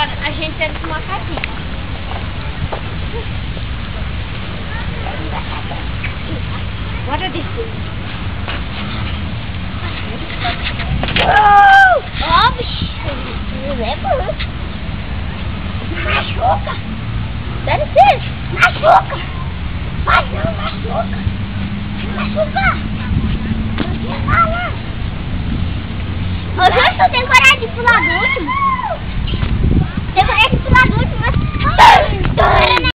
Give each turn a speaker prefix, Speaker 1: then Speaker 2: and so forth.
Speaker 1: Agora a gente tem que uma capinha. Bora descer. Ó, bicho. É bom. Machuca. Dá licença. Machuca. Vai não, machuca. Machuca. Não fala. Ô, Júlio, tu tem coragem de pular